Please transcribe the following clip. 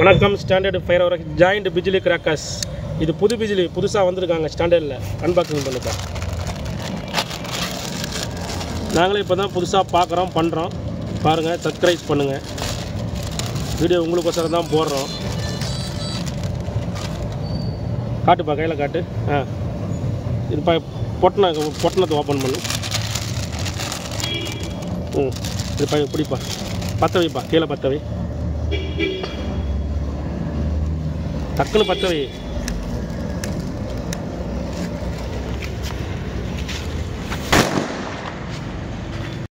வணக்கம். Standard Fireworks joint Bijli crackers இது புது பிஜிலி புதுசாக வந்திருக்காங்க ஸ்டாண்டர்டில் அன்பாக்சிங் பண்ணிப்பா நாங்களே இப்போ தான் புதுசாக பார்க்குறோம் பண்ணுறோம் பாருங்கள் சப்ஸ்கிரைப் பண்ணுங்கள் வீடியோ உங்களுக்கோசரம் தான் போடுறோம். காட்டுப்பா கையில் காட்டு. ஆ. இதுப்பா பொட்டின பொட்டினத்தை ஓப்பன் பண்ணு. ம். இதுப்பா பிடிப்பா பற்ற வைப்பா கீழே பற்ற வை டக்குன்னு பற்ற வை